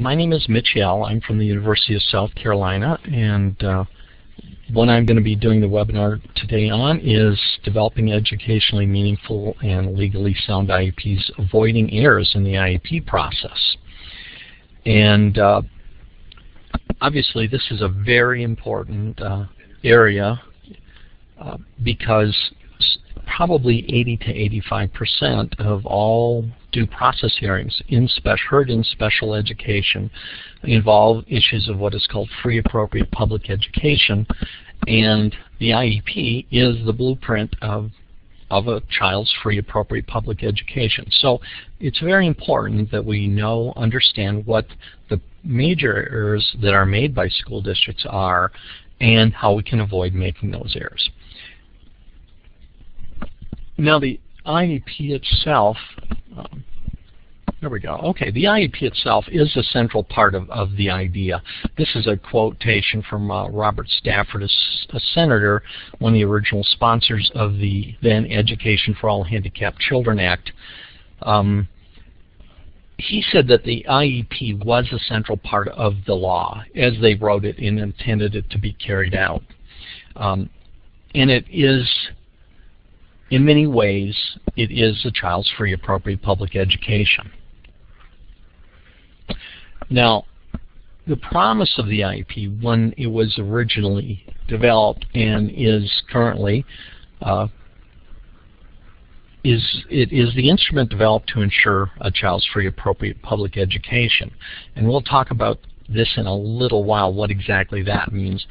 my name is Mitch Yell. I'm from the University of South Carolina, and uh, what I'm going to be doing the webinar today on is developing educationally meaningful and legally sound IEPs, avoiding errors in the IEP process. And uh, obviously this is a very important uh, area uh, because probably 80 to 85 percent of all due process hearings in special, heard in special education involve issues of what is called free appropriate public education and the IEP is the blueprint of of a child's free appropriate public education. So it's very important that we know, understand what the major errors that are made by school districts are and how we can avoid making those errors. Now the IEP itself, um, there we go. Okay, the IEP itself is a central part of, of the IDEA. This is a quotation from uh, Robert Stafford, a, a, senator, one of the original sponsors of the then Education for All Handicapped Children Act. Um, he said that the IEP was a central part of the law as they wrote it and intended it to be carried out. Um, and it is in many ways, it is a child's free appropriate public education. Now, the promise of the IEP when it was originally developed and is currently uh, is it is the instrument developed to ensure a child's free appropriate public education. And we'll talk about this in a little while, what exactly that means.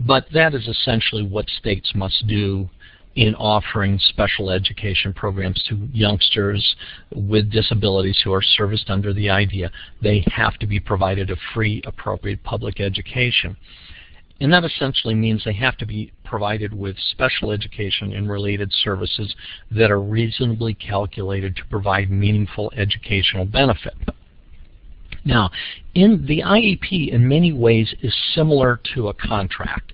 But that is essentially what states must do in offering special education programs to youngsters with disabilities who are serviced under the IDEA. They have to be provided a free, appropriate public education. And that essentially means they have to be provided with special education and related services that are reasonably calculated to provide meaningful educational benefit. Now, in the IEP in many ways is similar to a contract.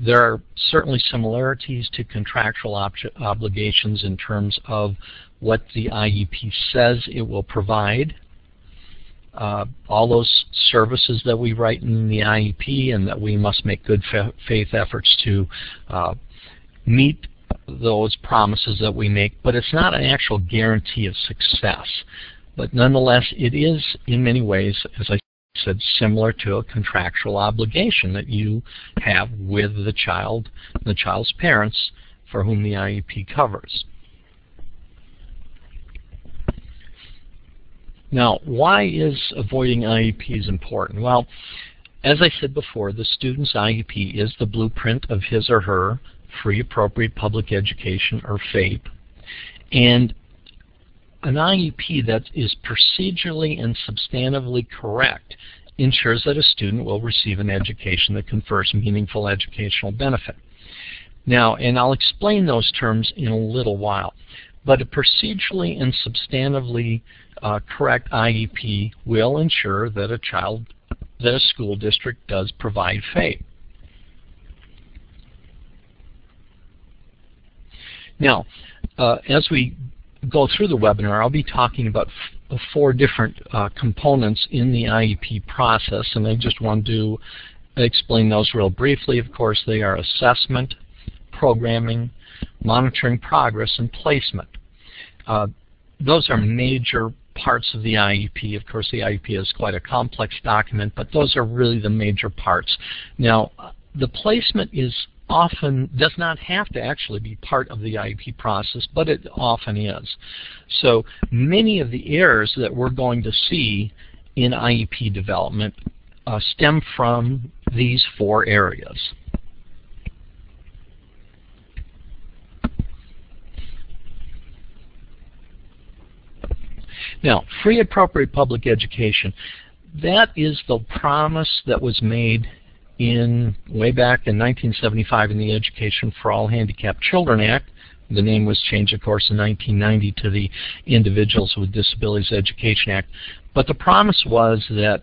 There are certainly similarities to contractual obligations in terms of what the IEP says it will provide. Uh, all those services that we write in the IEP and that we must make good faith efforts to uh, meet those promises that we make, but it's not an actual guarantee of success. But nonetheless, it is in many ways, as I said similar to a contractual obligation that you have with the child, the child's parents for whom the IEP covers. Now, why is avoiding IEPs important? Well, as I said before, the student's IEP is the blueprint of his or her free appropriate public education or FAPE. And an IEP that is procedurally and substantively correct ensures that a student will receive an education that confers meaningful educational benefit. Now, and I'll explain those terms in a little while, but a procedurally and substantively uh, correct IEP will ensure that a child, that a school district does provide FAPE. Now, uh, as we go through the webinar, I'll be talking about four different uh, components in the IEP process, and I just want to explain those real briefly. Of course, they are assessment, programming, monitoring progress, and placement. Uh, those are major parts of the IEP. Of course, the IEP is quite a complex document, but those are really the major parts. Now, the placement is often does not have to actually be part of the IEP process, but it often is. So many of the errors that we're going to see in IEP development uh, stem from these four areas. Now, free appropriate public education, that is the promise that was made in way back in 1975 in the Education for All Handicapped Children Act. The name was changed, of course, in 1990 to the Individuals with Disabilities Education Act. But the promise was that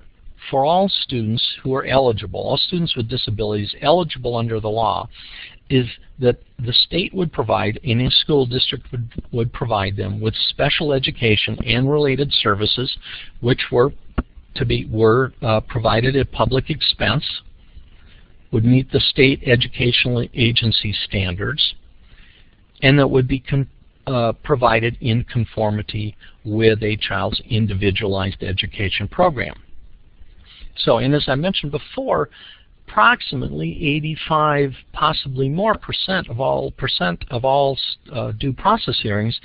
for all students who are eligible, all students with disabilities eligible under the law, is that the state would provide, any school district would, would provide them with special education and related services, which were to be were uh, provided at public expense, would meet the state educational agency standards, and that would be uh, provided in conformity with a child's individualized education program. So, and as I mentioned before, approximately 85, possibly more percent of all percent of all uh, due process hearings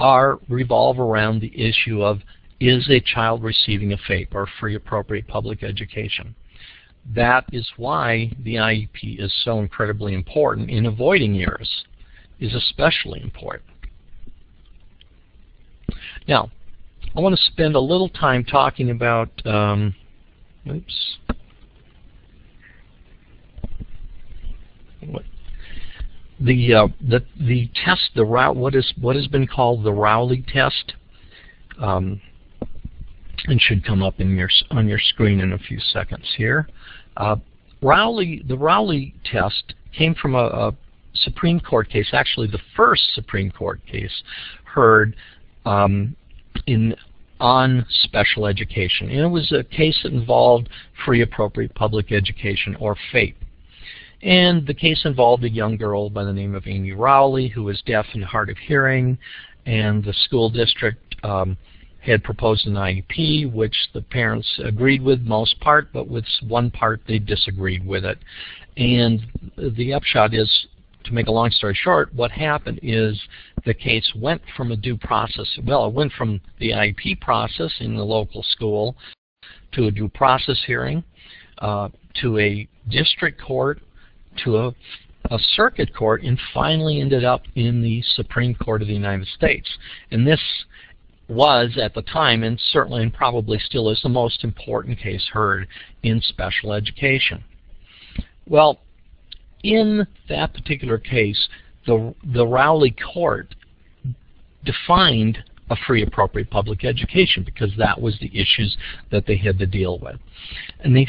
are revolve around the issue of is a child receiving a FAPE or free appropriate public education. That is why the IEP is so incredibly important in avoiding errors is especially important. Now, I want to spend a little time talking about um, oops, the uh, the the test the what is what has been called the Rowley test? Um, and should come up in your on your screen in a few seconds here. Uh, Rowley the Rowley test came from a, a, Supreme Court case, actually the first Supreme Court case heard um, in on special education, and it was a case that involved free appropriate public education or FAPE. And the case involved a young girl by the name of Amy Rowley who was deaf and hard of hearing, and the school district um, had proposed an IEP, which the parents agreed with most part, but with one part they disagreed with it. And the upshot is, to make a long story short, what happened is the case went from a due process, well, it went from the IEP process in the local school to a due process hearing, uh, to a district court to a, a circuit court and finally ended up in the Supreme Court of the United States. And this was at the time, and certainly and probably still is, the most important case heard in special education. Well, in that particular case, the, the Rowley court defined a free appropriate public education because that was the issues that they had to deal with. And they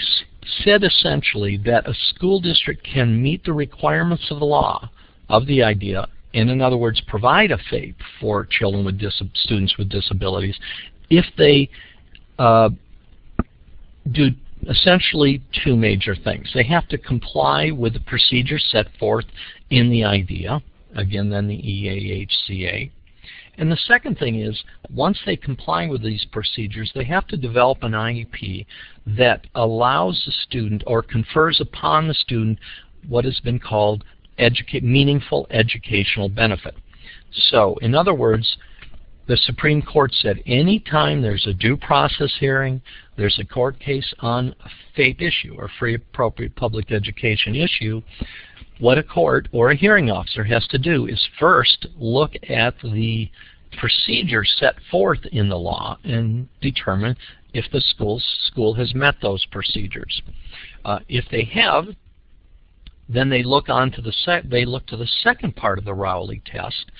said essentially that a school district can meet the requirements of the law of the IDEA and in other words provide a FAPE for children with students with disabilities if they uh, do essentially two major things. They have to comply with the procedures set forth in the IDEA, again then the EAHCA, and the second thing is, once they comply with these procedures, they have to develop an IEP that allows the student or confers upon the student what has been called educa meaningful educational benefit. So, in other words, the Supreme Court said anytime there's a due process hearing, there's a court case on a FAPE issue or free appropriate public education issue, what a court or a hearing officer has to do is first look at the procedure set forth in the law and determine if the school, school has met those procedures. Uh, if they have, then they look on to the sec they look to the second part of the Rowley test,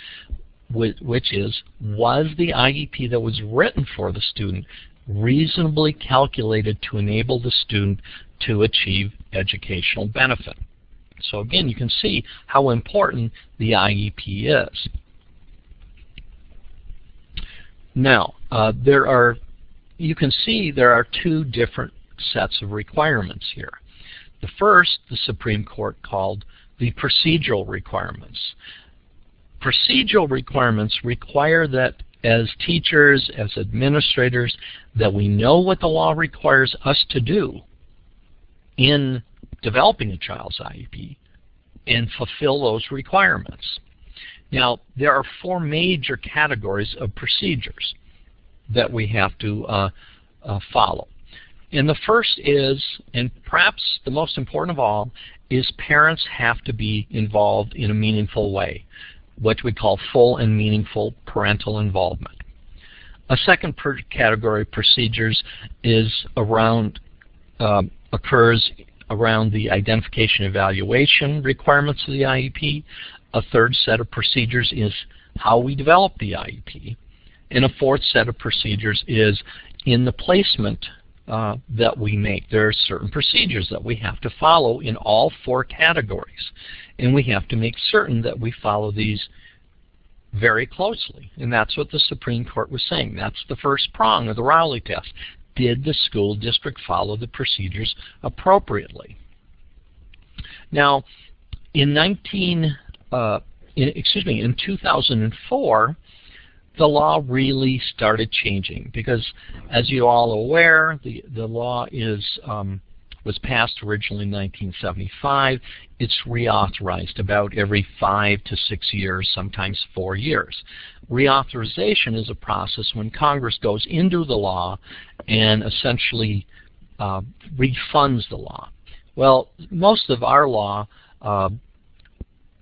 which is was the IEP that was written for the student reasonably calculated to enable the student to achieve educational benefit. So again, you can see how important the IEP is. Now, uh, there are, you can see there are two different sets of requirements here. The first, the Supreme Court called the procedural requirements. Procedural requirements require that as teachers, as administrators, that we know what the law requires us to do in developing a child's IEP and fulfill those requirements. Now, there are four major categories of procedures that we have to uh, uh, follow. And the first is, and perhaps the most important of all, is parents have to be involved in a meaningful way, what we call full and meaningful parental involvement. A second category of procedures is around, uh, occurs around the identification evaluation requirements of the IEP. A third set of procedures is how we develop the IEP. And a fourth set of procedures is in the placement uh, that we make. There are certain procedures that we have to follow in all four categories. And we have to make certain that we follow these very closely. And that's what the Supreme Court was saying. That's the first prong of the Rowley test. did the school district follow the procedures appropriately? Now, in 19, uh, in, excuse me, in 2004, the law really started changing because, as you all are aware, the the law is um, was passed originally in 1975. It's reauthorized about every five to six years, sometimes four years. Reauthorization is a process when Congress goes into the law and essentially uh, refunds the law. Well, most of our law uh,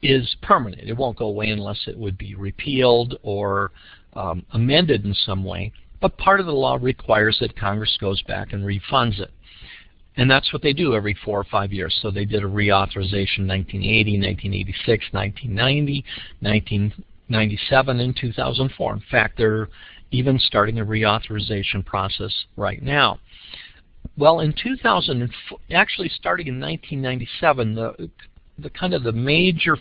is permanent. It won't go away unless it would be repealed or um, amended in some way. But part of the law requires that Congress goes back and refunds it. And that's what they do every four or five years. So they did a reauthorization in 1980, 1986, 1990, 1997, and 2004. In fact, they're even starting a reauthorization process right now. Well, in 2000, actually starting in 1997, the, the kind of the major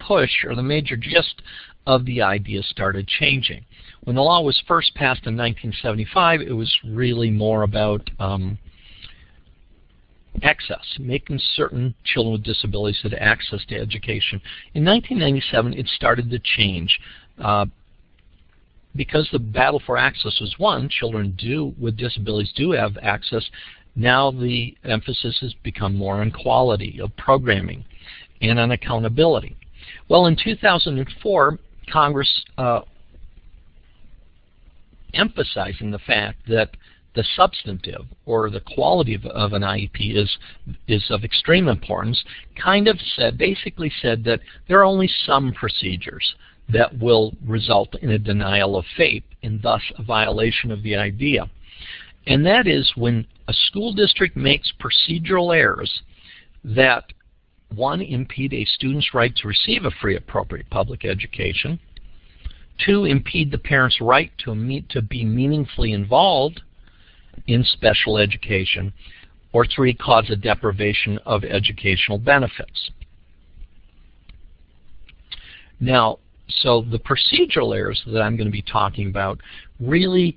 push or the major gist of the IDEA started changing. When the law was first passed in 1975, it was really more about um, access, making certain children with disabilities had access to education. In 1997, it started to change. Uh, because the battle for access was won, children do with disabilities do have access. Now the emphasis has become more on quality of programming and on accountability. Well, in 2004, Congress uh, emphasizing the fact that the substantive or the quality of, of, an IEP is is of extreme importance, kind of said basically said that there are only some procedures that will result in a denial of FAPE and thus a violation of the IDEA. And that is when a school district makes procedural errors that one, impede a student's right to receive a free appropriate public education, two, impede the parent's right to, meet, to be meaningfully involved in special education, or three, cause a deprivation of educational benefits. Now, so the procedural errors that I'm going to be talking about really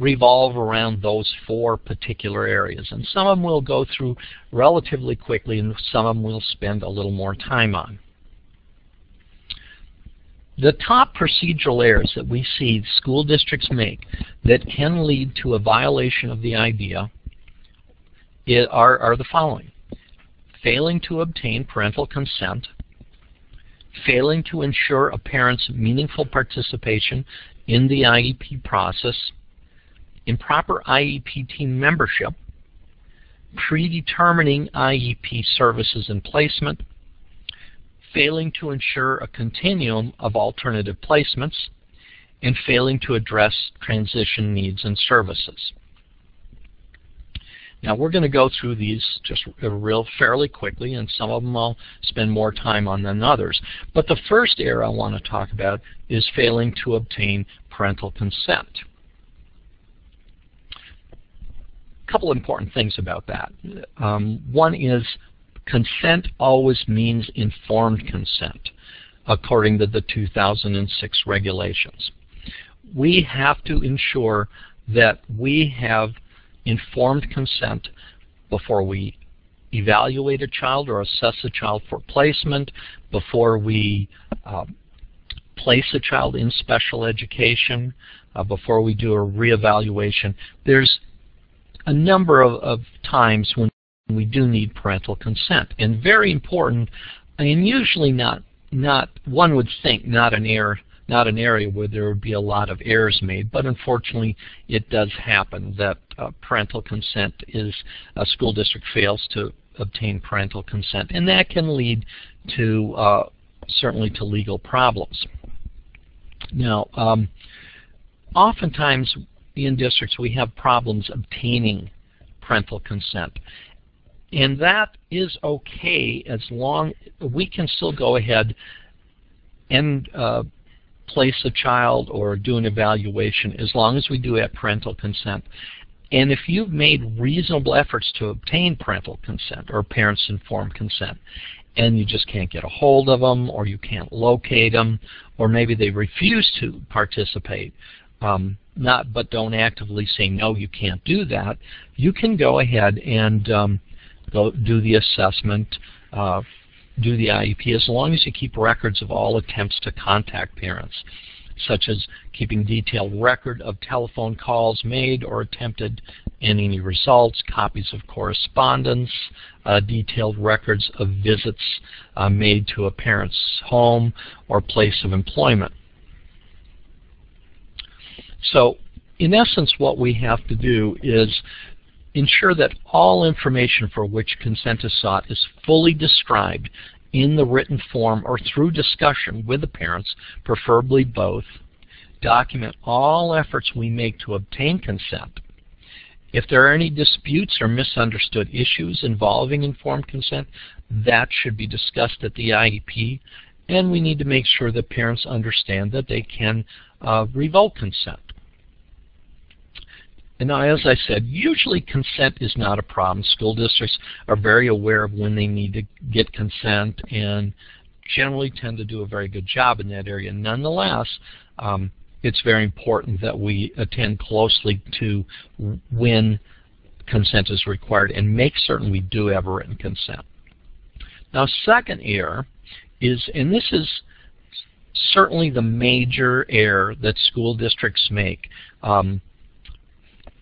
revolve around those four particular areas. And some of them we'll go through relatively quickly and some of them we'll spend a little more time on. The top procedural errors that we see school districts make that can lead to a violation of the IDEA are, are the following. Failing to obtain parental consent, failing to ensure a parent's meaningful participation in the IEP process, improper IEP team membership, predetermining IEP services and placement, failing to ensure a continuum of alternative placements, and failing to address transition needs and services. Now we're going to go through these just real fairly quickly, and some of them I'll spend more time on than others. But the first error I want to talk about is failing to obtain parental consent. A couple important things about that. Um, one is consent always means informed consent, according to the 2006 regulations. We have to ensure that we have informed consent before we evaluate a child or assess a child for placement, before we uh, place a child in special education, uh, before we do a reevaluation. There's a number of, of times when we do need parental consent. And very important, and usually not, not one would think not an error, not an area where there would be a lot of errors made, but unfortunately it does happen that uh, parental consent is, a school district fails to obtain parental consent, and that can lead to uh, certainly to legal problems. Now, um, oftentimes in districts we have problems obtaining parental consent. And that is okay as long we can still go ahead and uh, place a child or do an evaluation as long as we do have parental consent. And if you've made reasonable efforts to obtain parental consent or parents' informed consent, and you just can't get a hold of them, or you can't locate them, or maybe they refuse to participate, um, not but don't actively say no you can't do that you can go ahead and um, go do the assessment uh, do the IEP as long as you keep records of all attempts to contact parents such as keeping detailed record of telephone calls made or attempted and any results, copies of correspondence, uh, detailed records of visits uh, made to a parent's home or place of employment. So in essence what we have to do is ensure that all information for which consent is sought is fully described in the written form or through discussion with the parents, preferably both. Document all efforts we make to obtain consent. If there are any disputes or misunderstood issues involving informed consent, that should be discussed at the IEP, and we need to make sure that parents understand that they can uh, revoke consent. And as I said, usually consent is not a problem. School districts are very aware of when they need to get consent and generally tend to do a very good job in that area. Nonetheless, um, it's very important that we attend closely to when consent is required and make certain we do have a written consent. Now, second error is, and this is certainly the major error that school districts make, um,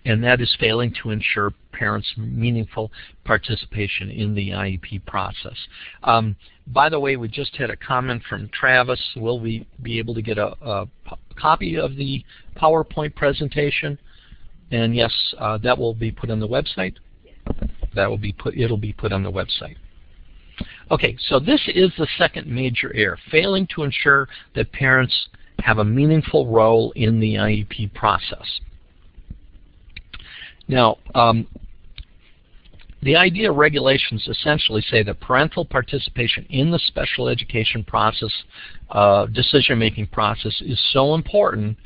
and that is failing to ensure parents' meaningful participation in the IEP process. Um, by the way, we just had a comment from Travis. Will we be able to get a, a copy of the PowerPoint presentation? And yes, uh, that will be put on the website. That will be put. It'll be put on the website. Okay, so this is the second major error: failing to ensure that parents have a meaningful role in the IEP process. Now, um, the IDEA regulations essentially say that parental participation in the special education process, uh, decision-making process, is so important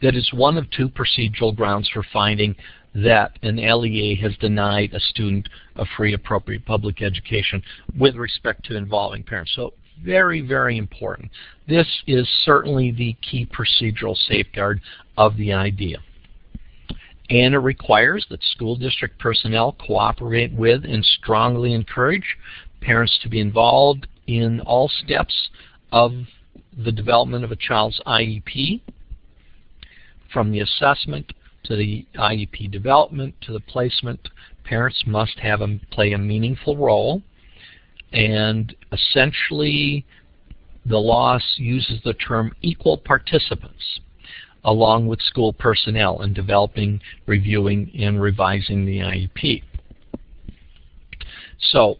that it's one of two procedural grounds for finding that an LEA has denied a student a free appropriate public education with respect to involving parents. So very, very important. This is certainly the key procedural safeguard of the IDEA and it requires that school district personnel cooperate with and strongly encourage parents to be involved in all steps of the development of a child's IEP, from the assessment to the IEP development to the placement, parents must have a, play a meaningful role. And essentially, the law uses the term equal participants along with school personnel in developing, reviewing, and revising the IEP. So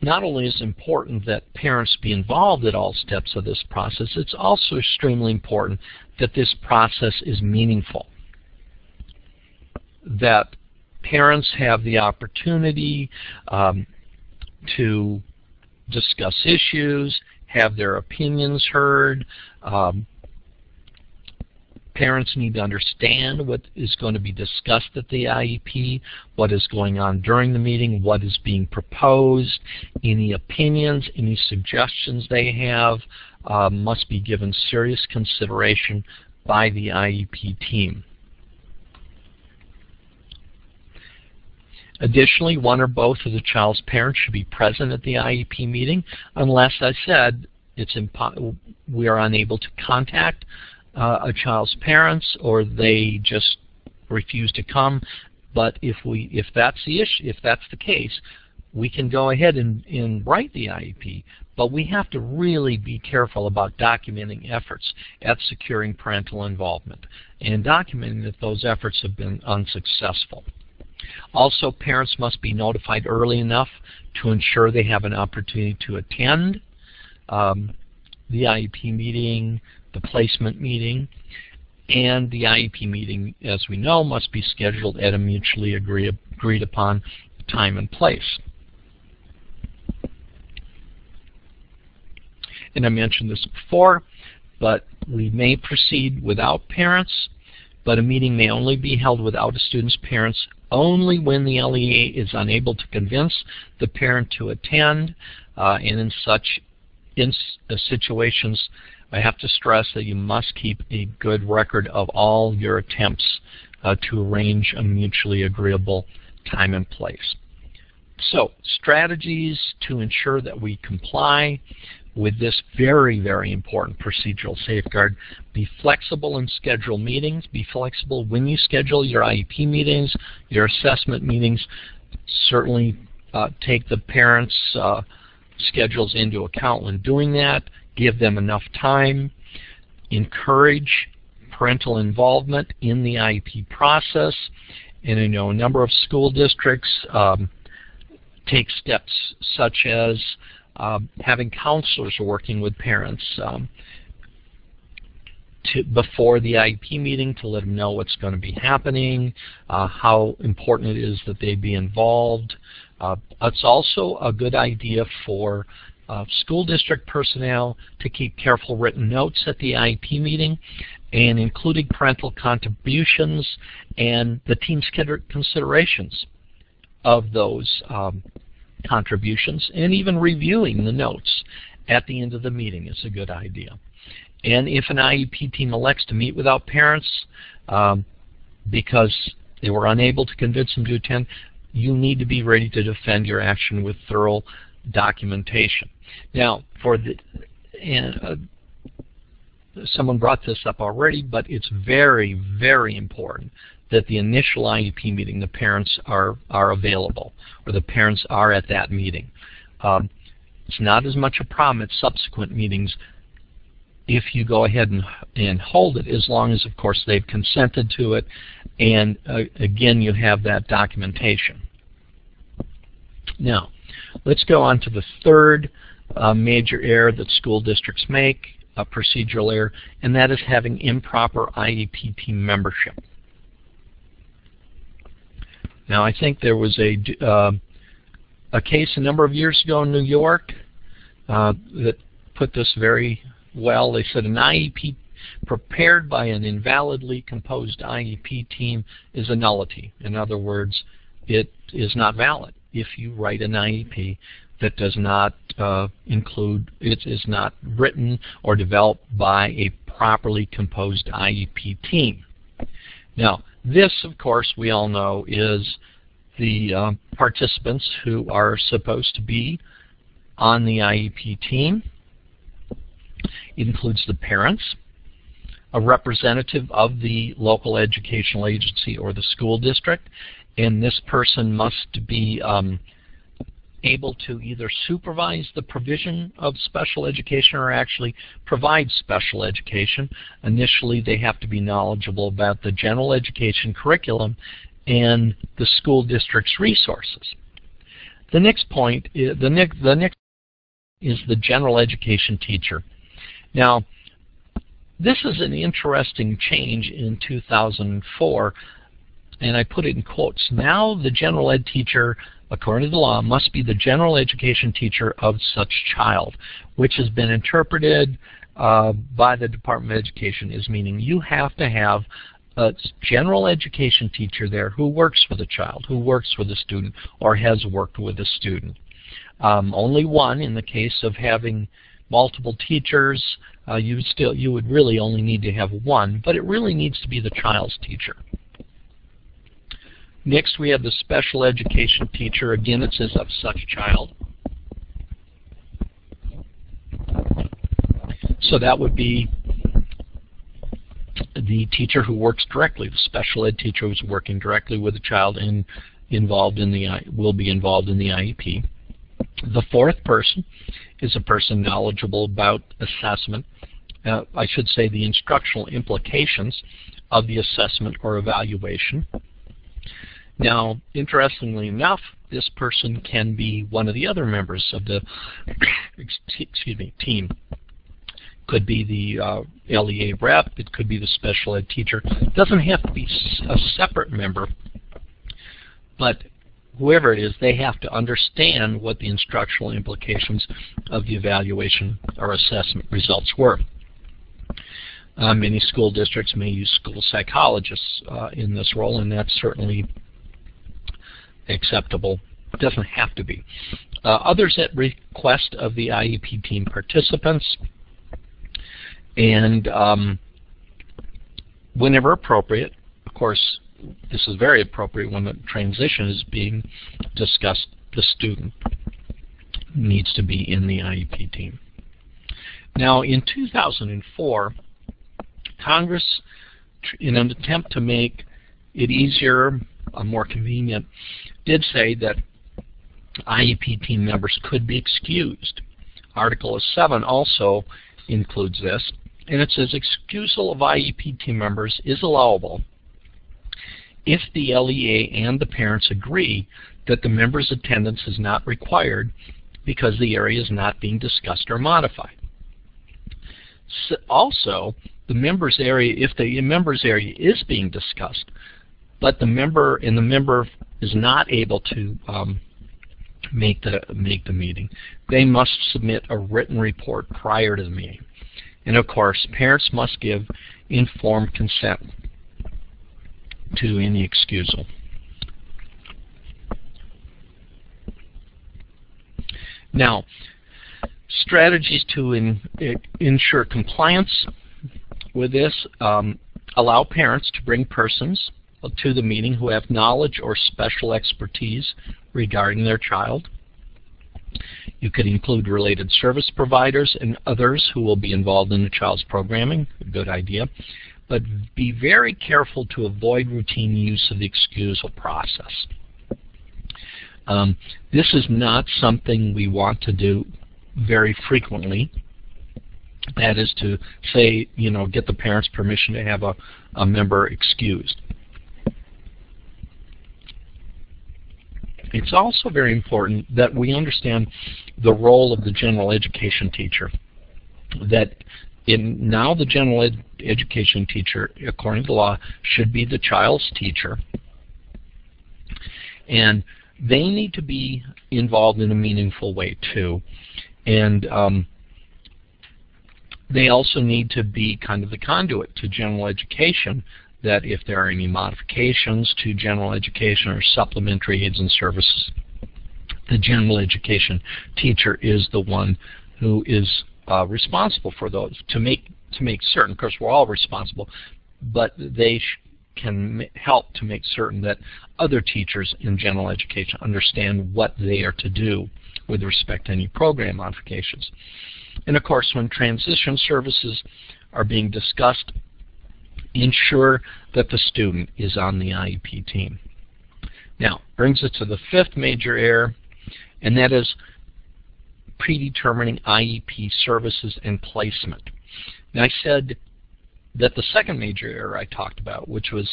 not only is it important that parents be involved at all steps of this process, it's also extremely important that this process is meaningful. That parents have the opportunity um, to discuss issues, have their opinions heard, um, Parents need to understand what is going to be discussed at the IEP, what is going on during the meeting, what is being proposed, any opinions, any suggestions they have uh, must be given serious consideration by the IEP team. Additionally, one or both of the child's parents should be present at the IEP meeting unless, I said, it's we are unable to contact uh, a child's parents or they just refuse to come. But if we if that's the issue, if that's the case, we can go ahead and, and write the IEP, but we have to really be careful about documenting efforts at securing parental involvement and documenting that those efforts have been unsuccessful. Also, parents must be notified early enough to ensure they have an opportunity to attend um, the IEP meeting, the placement meeting, and the IEP meeting, as we know, must be scheduled at a mutually agree, agreed upon time and place. And I mentioned this before, but we may proceed without parents, but a meeting may only be held without a student's parents only when the LEA is unable to convince the parent to attend, uh, and in such in uh, situations I have to stress that you must keep a good record of all your attempts uh, to arrange a mutually agreeable time and place. So, strategies to ensure that we comply with this very, very important procedural safeguard. Be flexible and schedule meetings. Be flexible when you schedule your IEP meetings, your assessment meetings. Certainly uh, take the parents' uh, schedules into account when doing that. Give them enough time. Encourage parental involvement in the IEP process. And I know a number of school districts um, take steps such as um, having counselors working with parents um, to, before the IEP meeting to let them know what's going to be happening, uh, how important it is that they be involved. Uh, it's also a good idea for uh, school district personnel to keep careful written notes at the IEP meeting and including parental contributions and the team's considerations of those um, contributions and even reviewing the notes at the end of the meeting is a good idea. And if an IEP team elects to meet without parents um, because they were unable to convince them to attend, you need to be ready to defend your action with thorough documentation. Now, for the and uh, someone brought this up already, but it's very, very important that the initial IEP meeting, the parents are, are available, or the parents are at that meeting. Um, it's not as much a problem at subsequent meetings if you go ahead and, and hold it, as long as, of course, they've consented to it, and uh, again, you have that documentation. Now, let's go on to the third uh, major error that school districts make, a procedural error, and that is having improper IEP team membership. Now, I think there was a uh, a case a number of years ago in New York uh, that put this very well. They said an IEP prepared by an invalidly composed IEP team is a nullity. In other words, it is not valid if you write an IEP that does not uh, include, it is not written or developed by a properly composed IEP team. Now, this, of course, we all know is the uh, participants who are supposed to be on the IEP team. It includes the parents, a representative of the local educational agency or the school district, and this person must be um, able to either supervise the provision of special education or actually provide special education. Initially, they have to be knowledgeable about the general education curriculum and the school district's resources. The next point, is, the, next, the next is the general education teacher. Now, this is an interesting change in 2004, and I put it in quotes. Now the general ed teacher according to the law, must be the general education teacher of such child, which has been interpreted uh, by the Department of Education as meaning you have to have a general education teacher there who works with a child, who works with a student, or has worked with a student. Um, only one in the case of having multiple teachers, uh, you still you would really only need to have one, but it really needs to be the child's teacher. Next, we have the special education teacher. Again, it says of such child. So that would be the teacher who works directly, the special ed teacher who's working directly with the child and involved in the will be involved in the IEP. The fourth person is a person knowledgeable about assessment. Uh, I should say the instructional implications of the assessment or evaluation. Now, interestingly enough, this person can be one of the other members of the excuse me team. Could be the uh, LEA rep. It could be the special ed teacher. It doesn't have to be a separate member, but whoever it is, they have to understand what the instructional implications of the evaluation or assessment results were. Uh, many school districts may use school psychologists uh, in this role, and that's certainly acceptable. It doesn't have to be. Uh, others at request of the IEP team participants And um, whenever appropriate, of course, this is very appropriate when the transition is being discussed, the student needs to be in the IEP team. Now, in 2004, Congress, in an attempt to make it easier, uh, more convenient, did say that IEP team members could be excused. Article 7 also includes this, and it says excusal of IEP team members is allowable if the LEA and the parents agree that the member's attendance is not required because the area is not being discussed or modified. So also, the members area, if the members area is being discussed, but the member and the member is not able to um, make the make the meeting, they must submit a written report prior to the meeting. And of course, parents must give informed consent to any excusal. Now, strategies to in, ensure compliance with this um, allow parents to bring persons to the meeting who have knowledge or special expertise regarding their child. You could include related service providers and others who will be involved in the child's programming. A good idea. But be very careful to avoid routine use of the excusal process. Um, this is not something we want to do very frequently. That is to say, you know, get the parents' permission to have a, a member excused. It's also very important that we understand the role of the general education teacher. That in now the general ed education teacher, according to law, should be the child's teacher. And they need to be involved in a meaningful way too. And um, they also need to be kind of the conduit to general education that if there are any modifications to general education or supplementary aids and services, the general education teacher is the one who is uh, responsible for those to make to make certain. Of course, we're all responsible, but they can help to make certain that other teachers in general education understand what they are to do with respect to any program modifications. And of course, when transition services are being discussed, ensure that the student is on the IEP team. Now, brings us to the fifth major error, and that is predetermining IEP services and placement. Now, I said that the second major error I talked about, which was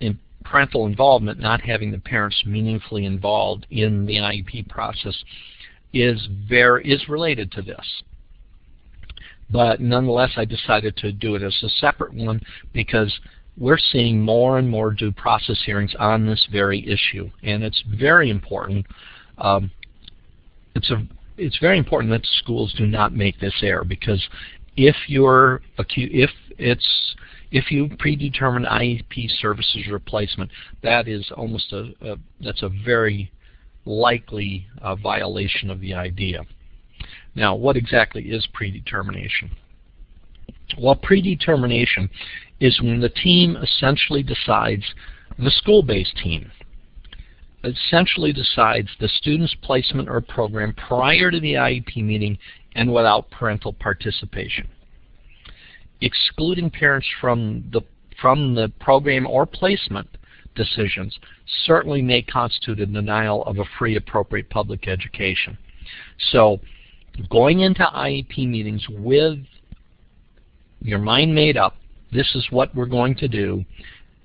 in parental involvement, not having the parents meaningfully involved in the IEP process, is very is related to this. But nonetheless, I decided to do it as a separate one because we're seeing more and more due process hearings on this very issue, and it's very important. Um, it's a it's very important that schools do not make this error because if you're if it's if you predetermine IEP services replacement, that is almost a, a that's a very likely uh, violation of the IDEA. Now, what exactly is predetermination? Well, predetermination is when the team essentially decides, the school-based team essentially decides the student's placement or program prior to the IEP meeting and without parental participation. Excluding parents from the from the program or placement decisions certainly may constitute a denial of a free appropriate public education. So going into IEP meetings with your mind made up, this is what we're going to do,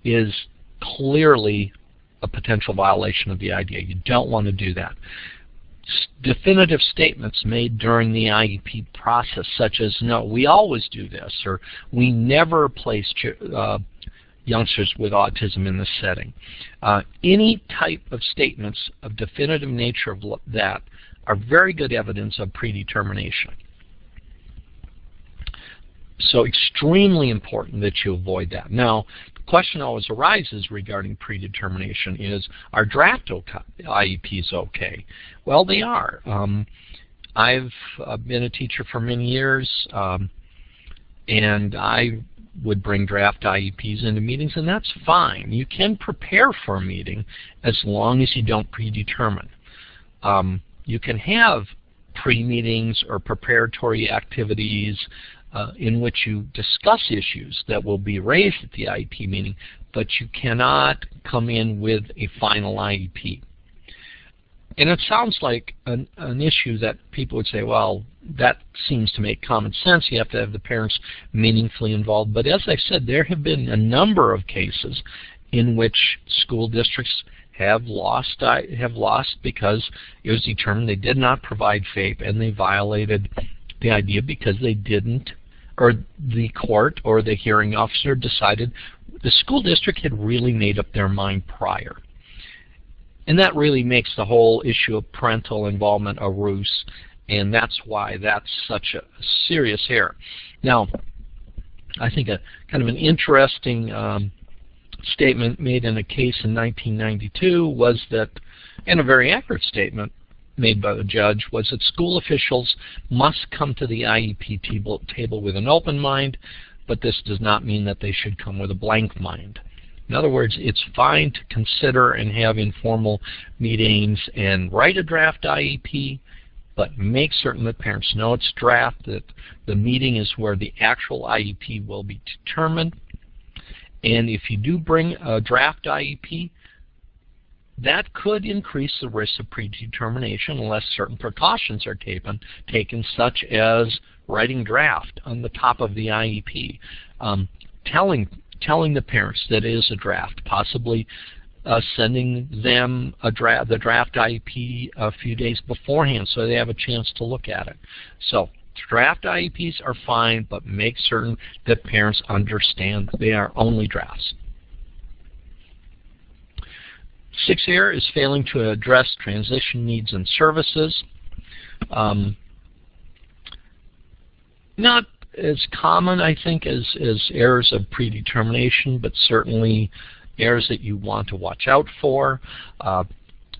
is clearly a potential violation of the IDEA. You don't want to do that. S definitive statements made during the IEP process, such as, no, we always do this, or we never place uh, youngsters with autism in this setting. Uh, any type of statements of definitive nature of that are very good evidence of predetermination. So extremely important that you avoid that. Now, the question always arises regarding predetermination is, are draft IEPs okay? Well, they are. Um, I've uh, been a teacher for many years. Um, and I would bring draft IEPs into meetings, and that's fine. You can prepare for a meeting as long as you don't predetermine. Um, you can have pre-meetings or preparatory activities uh, in which you discuss issues that will be raised at the IEP meeting, but you cannot come in with a final IEP. And it sounds like an, an issue that people would say, well, that seems to make common sense. You have to have the parents meaningfully involved. But as I said, there have been a number of cases in which school districts have lost have lost because it was determined they did not provide FAPE and they violated the IDEA because they didn't or the court or the hearing officer decided the school district had really made up their mind prior. And that really makes the whole issue of parental involvement a ruse, and that's why that's such a serious error. Now, I think a kind of an interesting um, statement made in a case in 1992 was that, and a very accurate statement made by the judge, was that school officials must come to the IEP table, table with an open mind, but this does not mean that they should come with a blank mind. In other words, it's fine to consider and have informal meetings and write a draft IEP, but make certain that parents know it's draft, that the meeting is where the actual IEP will be determined. And if you do bring a draft IEP, that could increase the risk of predetermination unless certain precautions are taken, taken such as writing draft on the top of the IEP, um, telling telling the parents that it is a draft, possibly uh, sending them a draft, the draft IEP a few days beforehand so they have a chance to look at it. So draft IEPs are fine, but make certain that parents understand they are only drafts. Error is failing to address transition needs and services. Um, not as common, I think, as, as errors of predetermination, but certainly errors that you want to watch out for. Uh,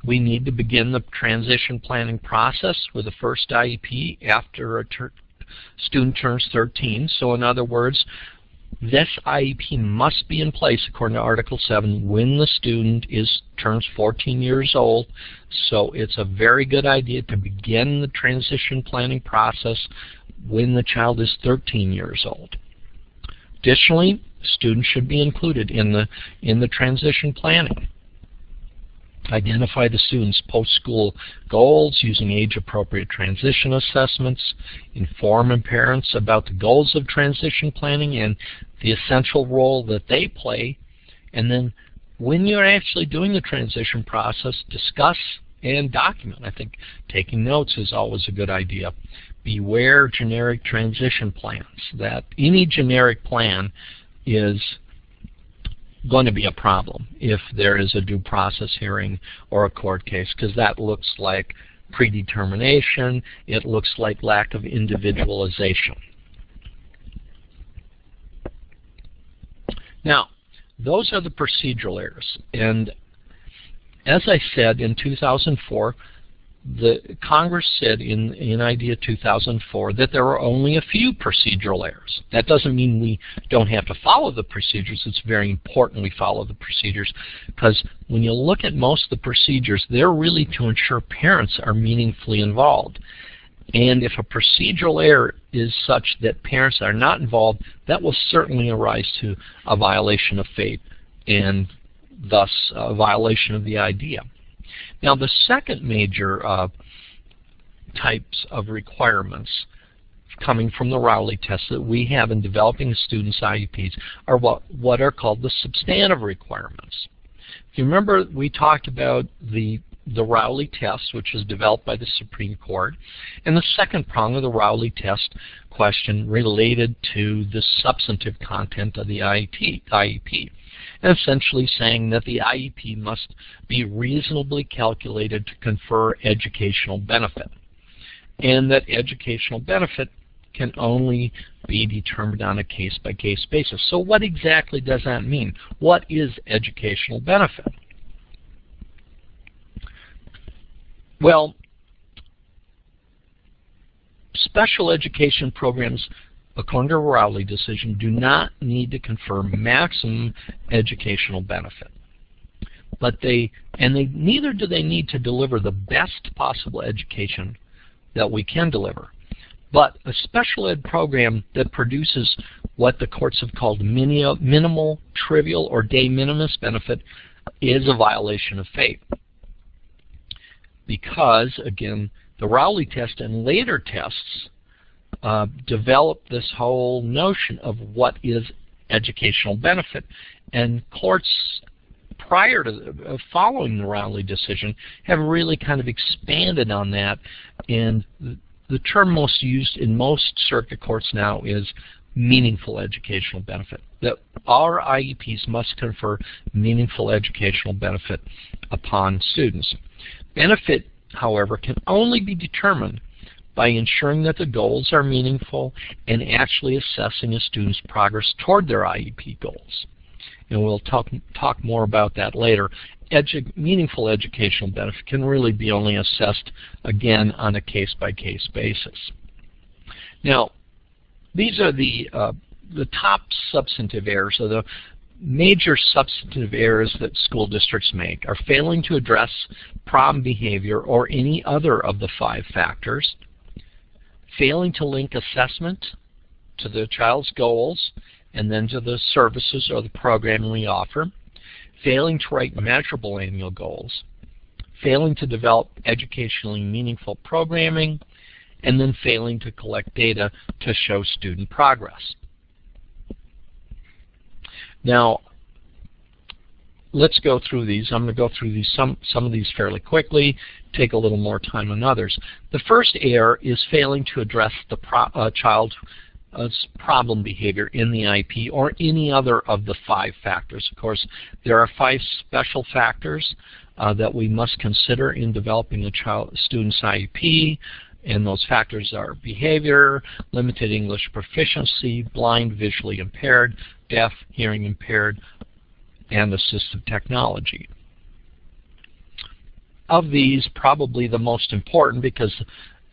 we need to begin the transition planning process with the first IEP after a student turns 13. So in other words, this IEP must be in place according to Article 7 when the student is turns 14 years old. So it's a very good idea to begin the transition planning process when the child is 13 years old. Additionally, students should be included in the in the transition planning. Identify the student's post-school goals using age-appropriate transition assessments. Inform parents about the goals of transition planning and the essential role that they play. And then when you're actually doing the transition process, discuss and document. I think taking notes is always a good idea beware generic transition plans. That any generic plan is going to be a problem if there is a due process hearing or a court case because that looks like predetermination, it looks like lack of individualization. Now, those are the procedural errors. And as I said, in 2004, the Congress said in, in IDEA 2004 that there are only a few procedural errors. That doesn't mean we don't have to follow the procedures. It's very important we follow the procedures because when you look at most of the procedures, they're really to ensure parents are meaningfully involved. And if a procedural error is such that parents are not involved, that will certainly arise to a violation of FAPE and thus a violation of the IDEA. Now the second major uh, types of requirements coming from the Rowley test that we have in developing students' IEPs are what, what are called the substantive requirements. If you remember, we talked about the the Rowley test, which was developed by the Supreme Court, and the second prong of the Rowley test question related to the substantive content of the IEP. IEP essentially saying that the IEP must be reasonably calculated to confer educational benefit, and that educational benefit can only be determined on a case-by-case -case basis. So what exactly does that mean? What is educational benefit? Well, special education programs according to a Rowley decision, do not need to confer maximum educational benefit. But they, and they, neither do they need to deliver the best possible education that we can deliver. But a special ed program that produces what the courts have called minimal, trivial, or de minimis benefit is a violation of FAPE. Because, again, the Rowley test and later tests uh, developed this whole notion of what is educational benefit. And courts prior to uh, following the Rowley decision have really kind of expanded on that and the term most used in most circuit courts now is meaningful educational benefit. That our IEPs must confer meaningful educational benefit upon students. Benefit, however, can only be determined by ensuring that the goals are meaningful and actually assessing a student's progress toward their IEP goals. And we'll talk, talk more about that later. Edu meaningful educational benefit can really be only assessed, again, on a case-by-case -case basis. Now, these are the, uh, the top substantive errors, or the major substantive errors that school districts make are failing to address problem behavior or any other of the five factors, failing to link assessment to the child's goals, and then to the services or the programming we offer, failing to write measurable annual goals, failing to develop educationally meaningful programming, and then failing to collect data to show student progress. Now, let's go through these. I'm going to go through these some some of these fairly quickly, take a little more time on others. The first error is failing to address the pro, uh, child problem behavior in the IEP or any other of the five factors. Of course, there are five special factors uh, that we must consider in developing a child student's IEP, and those factors are behavior, limited English proficiency, blind, visually impaired, deaf, hearing impaired, and assistive technology. Of these, probably the most important because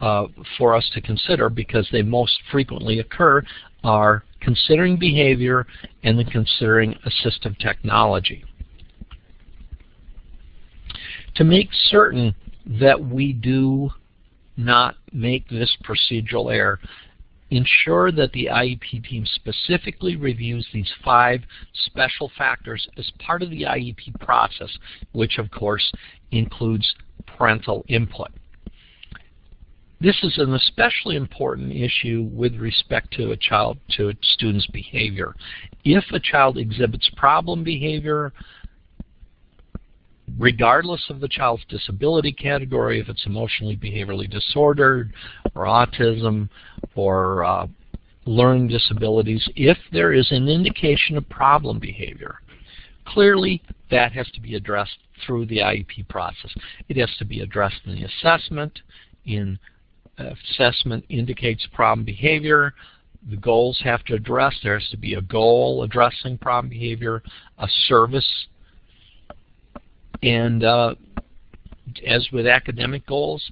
uh, for us to consider because they most frequently occur are considering behavior and then considering assistive technology. To make certain that we do not make this procedural error, ensure that the IEP team specifically reviews these five special factors as part of the IEP process, which of course includes parental input. This is an especially important issue with respect to a child, to a student's behavior. If a child exhibits problem behavior, regardless of the child's disability category, if it's emotionally behaviorally disordered or autism or uh, learning disabilities, if there is an indication of problem behavior, clearly that has to be addressed through the IEP process. It has to be addressed in the assessment, in assessment indicates problem behavior. The goals have to address, there has to be a goal addressing problem behavior, a service, and uh, as with academic goals,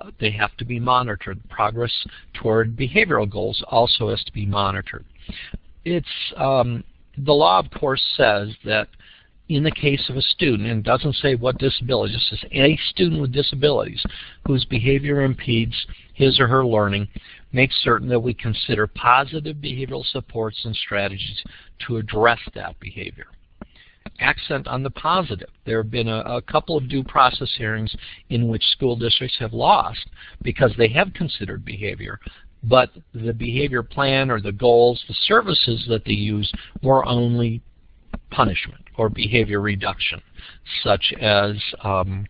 uh, they have to be monitored. Progress toward behavioral goals also has to be monitored. It's um, the law, of course, says that in the case of a student, and doesn't say what disability, it just says a student with disabilities whose behavior impedes his or her learning, make certain that we consider positive behavioral supports and strategies to address that behavior. Accent on the positive. There have been a, a couple of due process hearings in which school districts have lost because they have considered behavior, but the behavior plan or the goals, the services that they use were only punishment or behavior reduction, such as um,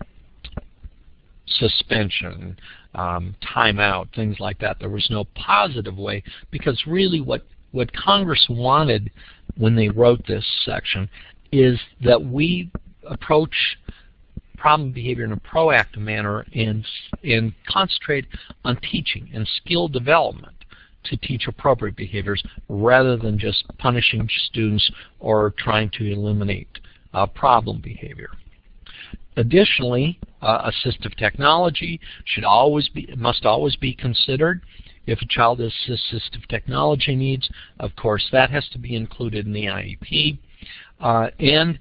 suspension, um, timeout, things like that. There was no positive way because really what, what Congress wanted when they wrote this section is that we approach problem behavior in a proactive manner and, and concentrate on teaching and skill development to teach appropriate behaviors rather than just punishing students or trying to eliminate uh, problem behavior. Additionally, uh, assistive technology should always be must always be considered. If a child has assistive technology needs, of course, that has to be included in the IEP. Uh, and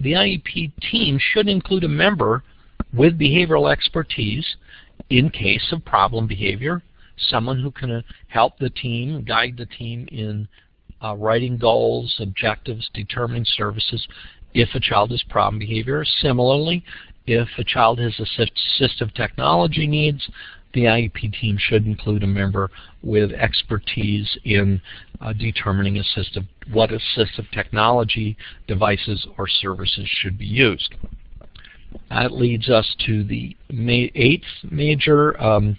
the IEP team should include a member with behavioral expertise in case of problem behavior, someone who can uh, help the team, guide the team in uh, writing goals, objectives, determining services if a child has problem behavior. Similarly, if a child has assistive technology needs, the IEP team should include a member with expertise in uh, determining assistive, what assistive technology devices or services should be used. That leads us to the ma eighth major um,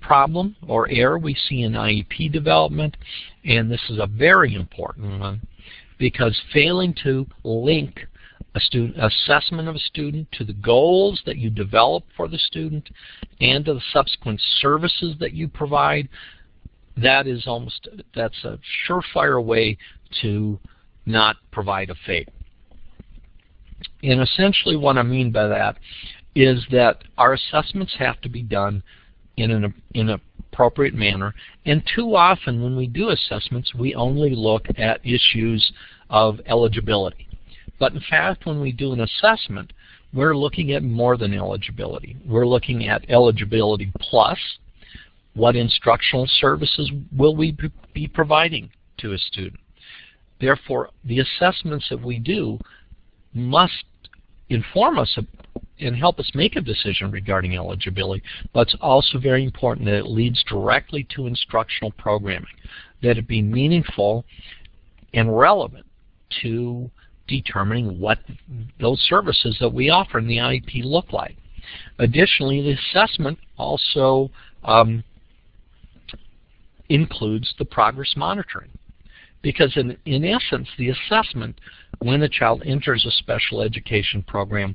problem or error we see in IEP development, and this is a very important one because failing to link a student assessment of a student to the goals that you develop for the student and to the subsequent services that you provide, that is almost that's a surefire way to not provide a FAPE. And essentially what I mean by that is that our assessments have to be done in an in an appropriate manner. And too often when we do assessments, we only look at issues of eligibility. But in fact, when we do an assessment, we're looking at more than eligibility. We're looking at eligibility plus what instructional services will we be providing to a student. Therefore, the assessments that we do must inform us and help us make a decision regarding eligibility, but it's also very important that it leads directly to instructional programming, that it be meaningful and relevant to determining what those services that we offer in the IEP look like. Additionally, the assessment also um, includes the progress monitoring. Because in, in essence, the assessment when a child enters a special education program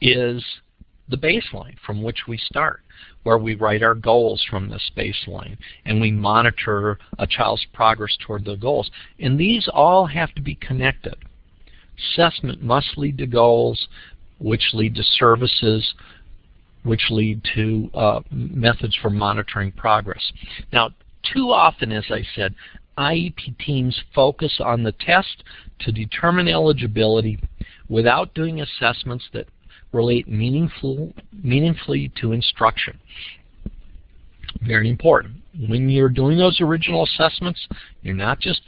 is the baseline from which we start, where we write our goals from this baseline, and we monitor a child's progress toward the goals. And these all have to be connected. Assessment must lead to goals, which lead to services, which lead to uh, methods for monitoring progress. Now, too often, as I said, IEP teams focus on the test to determine eligibility without doing assessments that relate meaningful, meaningfully to instruction. Very important. When you're doing those original assessments, you're not just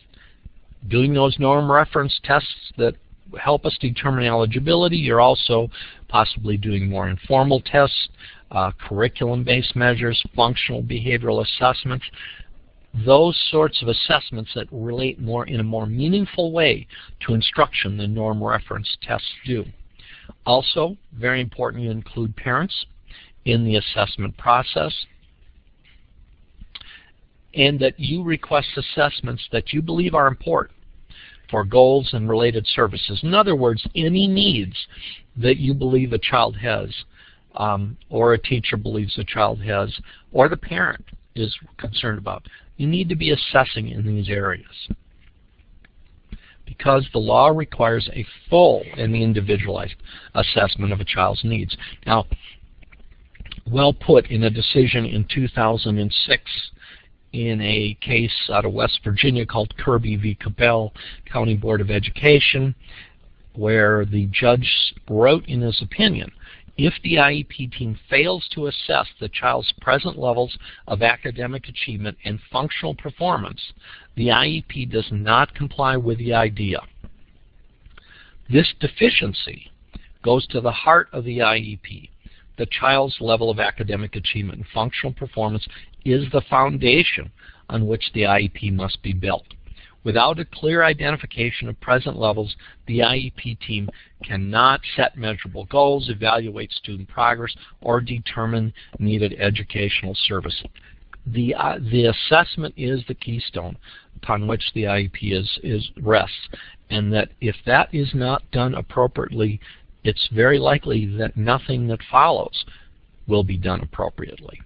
doing those norm reference tests that help us determine eligibility. You're also possibly doing more informal tests, uh, curriculum-based measures, functional behavioral assessments those sorts of assessments that relate more in a more meaningful way to instruction than norm reference tests do. Also, very important you include parents in the assessment process and that you request assessments that you believe are important for goals and related services. In other words, any needs that you believe a child has um, or a teacher believes a child has or the parent is concerned about you need to be assessing in these areas because the law requires a full and individualized assessment of a child's needs. Now, well put in a decision in 2006 in a case out of West Virginia called Kirby v. Cabell County Board of Education, where the judge wrote in his opinion, if the IEP team fails to assess the child's present levels of academic achievement and functional performance, the IEP does not comply with the IDEA. This deficiency goes to the heart of the IEP. The child's level of academic achievement and functional performance is the foundation on which the IEP must be built. Without a clear identification of present levels, the IEP team cannot set measurable goals, evaluate student progress, or determine needed educational service. The, uh, the assessment is the keystone upon which the IEP is, is rests, and that if that is not done appropriately, it's very likely that nothing that follows will be done appropriately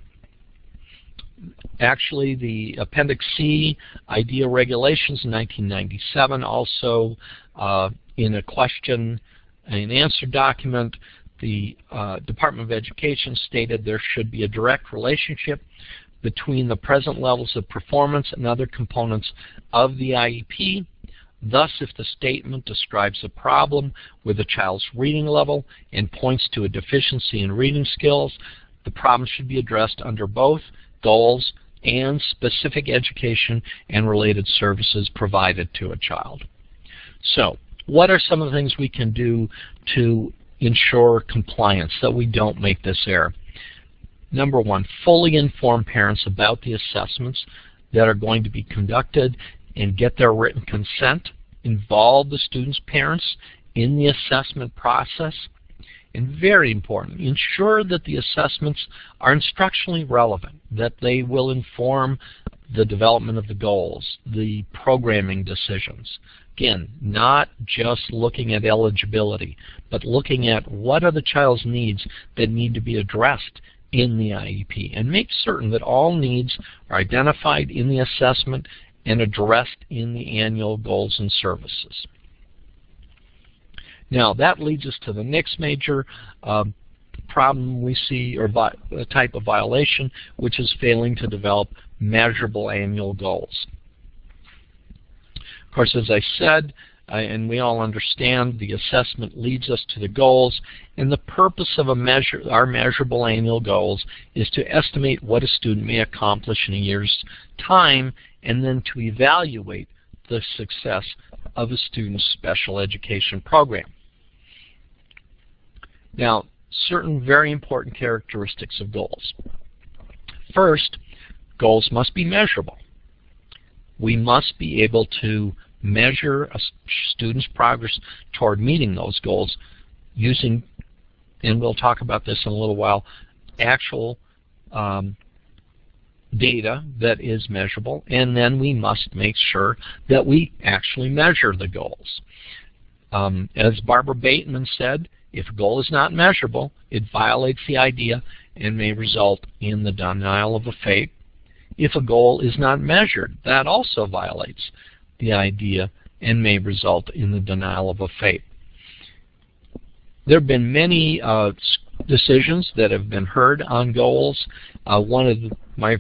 actually the Appendix C IDEA regulations in 1997 also uh, in a question and answer document the uh, Department of Education stated there should be a direct relationship between the present levels of performance and other components of the IEP. Thus, if the statement describes a problem with a child's reading level and points to a deficiency in reading skills, the problem should be addressed under both goals and specific education and related services provided to a child. So, what are some of the things we can do to ensure compliance so we don't make this error? Number one, fully inform parents about the assessments that are going to be conducted and get their written consent. Involve the student's parents in the assessment process. And very important, ensure that the assessments are instructionally relevant, that they will inform the development of the goals, the programming decisions. Again, not just looking at eligibility, but looking at what are the child's needs that need to be addressed in the IEP and make certain that all needs are identified in the assessment and addressed in the annual goals and services. Now that leads us to the next major uh, problem we see or type of violation which is failing to develop measurable annual goals. Of course, as I said, uh, and we all understand the assessment leads us to the goals, and the purpose of measure, our measurable annual goals is to estimate what a student may accomplish in a year's time, and then to evaluate the success of a student's special education program. Now, certain very important characteristics of goals. First, goals must be measurable we must be able to measure a student's progress toward meeting those goals using, and we'll talk about this in a little while, actual um, data that is measurable, and then we must make sure that we actually measure the goals. Um, as Barbara Bateman said, if a goal is not measurable, it violates the IDEA and may result in the denial of a FAPE if a goal is not measured, that also violates the IDEA and may result in the denial of a FAPE. There have been many uh, decisions that have been heard on goals. Uh, one of the, my,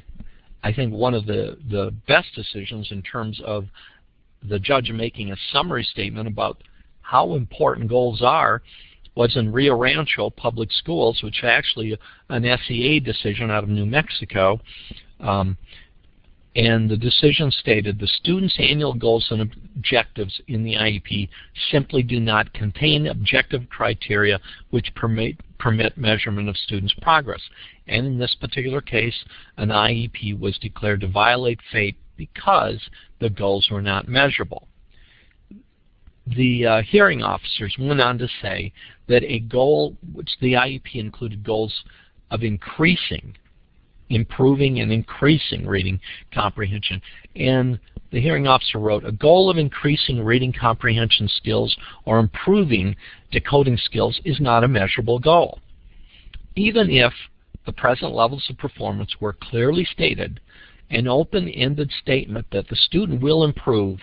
I think one of the, the best decisions in terms of the judge making a summary statement about how important goals are was in Rio Rancho Public Schools, which actually an SEA decision out of New Mexico, um, and the decision stated the student's annual goals and objectives in the IEP simply do not contain objective criteria which permit, permit measurement of students' progress. And in this particular case, an IEP was declared to violate FAPE because the goals were not measurable. The uh, hearing officers went on to say that a goal, which the IEP included goals of increasing improving and increasing reading comprehension. And the hearing officer wrote, a goal of increasing reading comprehension skills or improving decoding skills is not a measurable goal. Even if the present levels of performance were clearly stated, an open-ended statement that the student will improve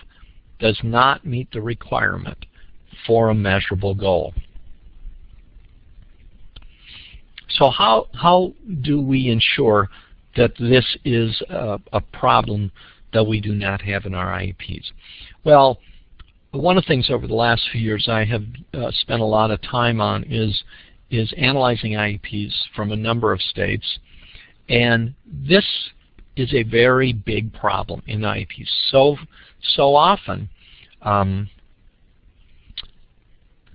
does not meet the requirement for a measurable goal. So how, how do we ensure that this is a, a problem that we do not have in our IEPs? Well, one of the things over the last few years I have uh, spent a lot of time on is is analyzing IEPs from a number of states, and this is a very big problem in IEPs. So so often, um,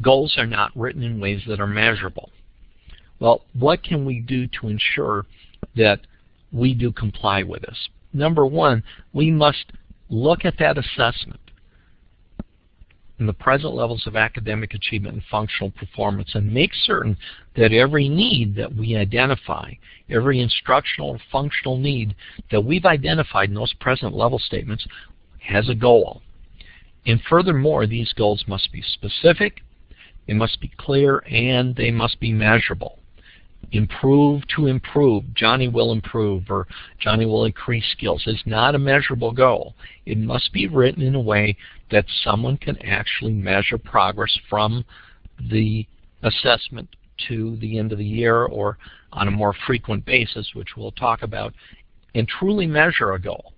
goals are not written in ways that are measurable. Well, what can we do to ensure that we do comply with this? Number one, we must look at that assessment and the present levels of academic achievement and functional performance and make certain that every need that we identify, every instructional or functional need that we've identified in those present level statements has a goal. And furthermore, these goals must be specific, they must be clear, and they must be measurable improve to improve, Johnny will improve, or Johnny will increase skills. It's not a measurable goal. It must be written in a way that someone can actually measure progress from the assessment to the end of the year or on a more frequent basis, which we'll talk about, and truly measure a goal.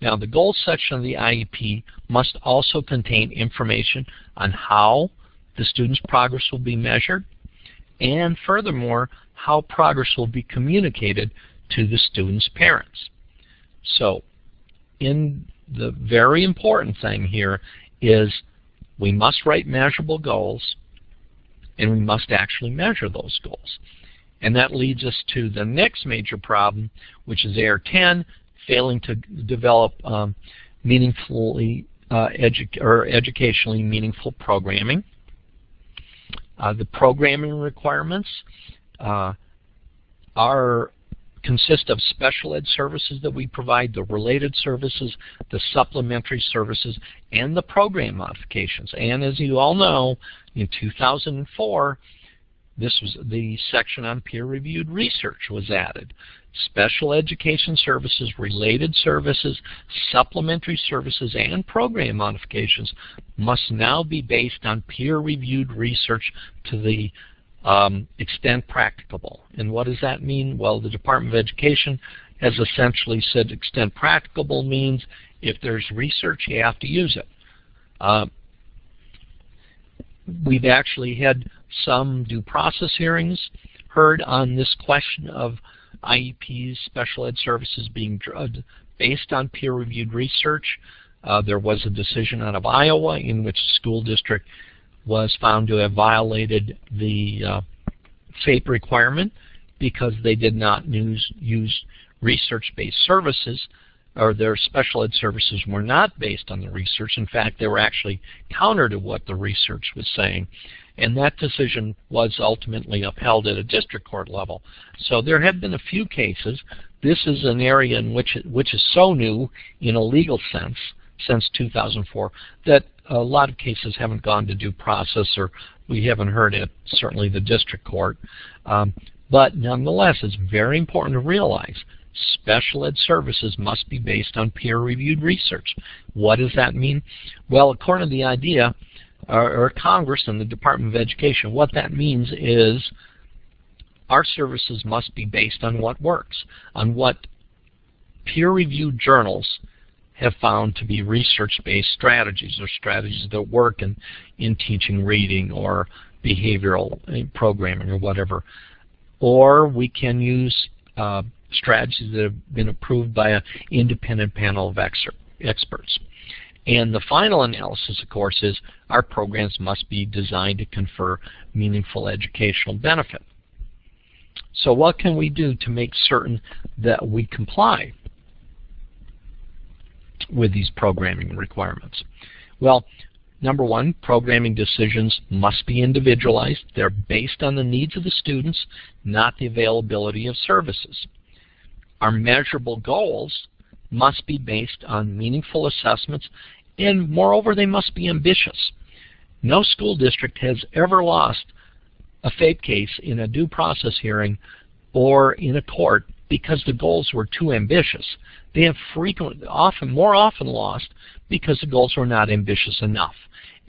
Now, the goals section of the IEP must also contain information on how the student's progress will be measured, and furthermore, how progress will be communicated to the student's parents. So, in the very important thing here is we must write measurable goals, and we must actually measure those goals. And that leads us to the next major problem, which is Error 10, failing to develop um, meaningfully uh, edu or educationally meaningful programming. Uh, the programming requirements uh, are consist of special ed services that we provide, the related services, the supplementary services, and the program modifications. And as you all know, in 2004, this was the section on peer-reviewed research was added special education services, related services, supplementary services, and program modifications must now be based on peer-reviewed research to the um, extent practicable. And what does that mean? Well, the Department of Education has essentially said extent practicable means if there's research, you have to use it. Uh, we've actually had some due process hearings heard on this question of IEPs, special ed services being drugged based on peer-reviewed research. Uh, there was a decision out of Iowa in which the school district was found to have violated the uh, FAPE requirement because they did not use, use research-based services or their special ed services were not based on the research. In fact, they were actually counter to what the research was saying and that decision was ultimately upheld at a district court level. So there have been a few cases. This is an area in which which is so new in a legal sense since 2004 that a lot of cases haven't gone to due process or we haven't heard it, certainly the district court. Um, but nonetheless, it's very important to realize special ed services must be based on peer-reviewed research. What does that mean? Well, according to the IDEA, or, or Congress and the Department of Education. What that means is our services must be based on what works, on what peer-reviewed journals have found to be research-based strategies or strategies that work in, in teaching reading or behavioral eh, programming or whatever. Or we can use uh, strategies that have been approved by an independent panel of experts. And the final analysis, of course, is our programs must be designed to confer meaningful educational benefit. So what can we do to make certain that we comply with these programming requirements? Well, number one, programming decisions must be individualized. They're based on the needs of the students, not the availability of services. Our measurable goals must be based on meaningful assessments, and moreover, they must be ambitious. No school district has ever lost a FAPE case in a due process hearing or in a court because the goals were too ambitious. They have frequently, often, more often lost because the goals were not ambitious enough.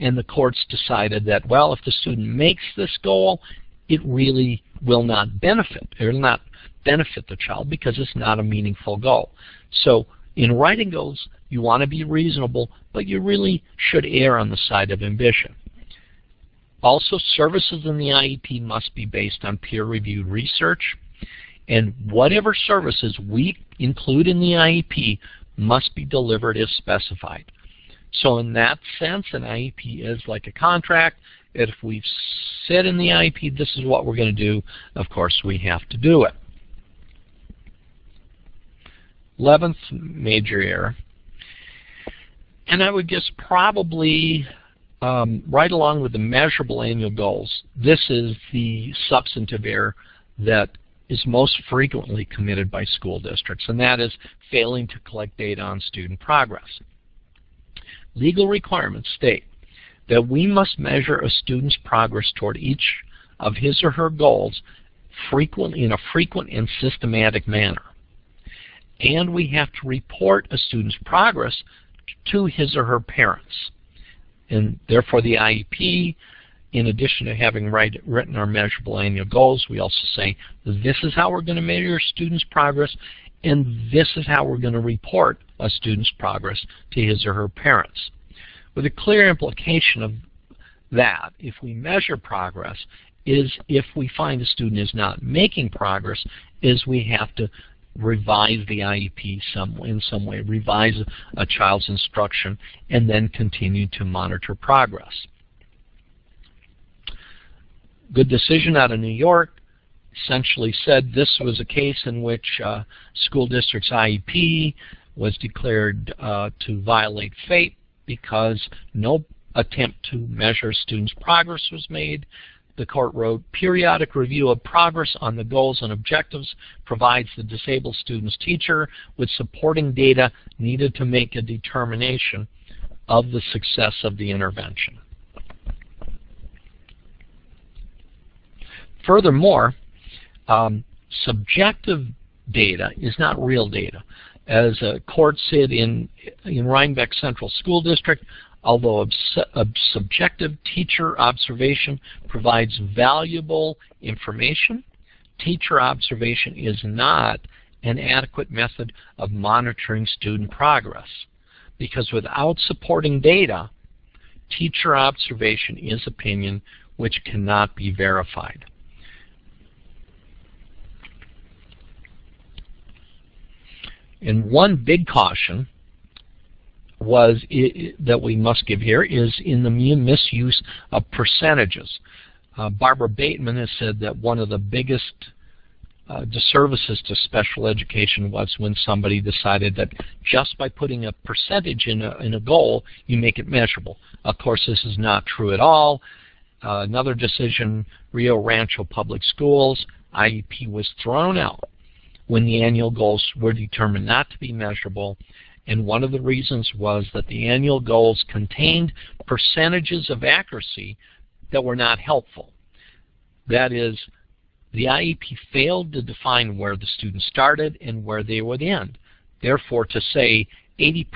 And the courts decided that, well, if the student makes this goal, it really will not benefit. It will not benefit the child because it's not a meaningful goal. So in writing goals, you want to be reasonable, but you really should err on the side of ambition. Also, services in the IEP must be based on peer-reviewed research, and whatever services we include in the IEP must be delivered as specified. So in that sense, an IEP is like a contract. If we've said in the IEP this is what we're going to do, of course we have to do it. 11th major error. And I would guess probably um, right along with the measurable annual goals, this is the substantive error that is most frequently committed by school districts, and that is failing to collect data on student progress. Legal requirements state that we must measure a student's progress toward each of his or her goals frequent, in a frequent and systematic manner and we have to report a student's progress to his or her parents. And therefore the IEP in addition to having write, written our measurable annual goals, we also say this is how we're going to measure students' progress and this is how we're going to report a student's progress to his or her parents. With a clear implication of that, if we measure progress, is if we find a student is not making progress, is we have to revise the IEP some, in some way, revise a child's instruction, and then continue to monitor progress. Good decision out of New York essentially said this was a case in which uh, school district's IEP was declared uh, to violate FAPE because no attempt to measure students' progress was made. The court wrote, periodic review of progress on the goals and objectives provides the disabled student's teacher with supporting data needed to make a determination of the success of the intervention. Furthermore, um, subjective data is not real data. As a court said in, in Rhinebeck Central School District, although subjective teacher observation provides valuable information, teacher observation is not an adequate method of monitoring student progress. Because without supporting data, teacher observation is opinion which cannot be verified. And one big caution was that we must give here is in the misuse of percentages. Uh, Barbara Bateman has said that one of the biggest uh, disservices to special education was when somebody decided that just by putting a percentage in a, in a goal, you make it measurable. Of course, this is not true at all. Uh, another decision, Rio Rancho Public Schools, IEP was thrown out when the annual goals were determined not to be measurable. And one of the reasons was that the annual goals contained percentages of accuracy that were not helpful. That is, the IEP failed to define where the students started and where they would end. Therefore, to say 80%,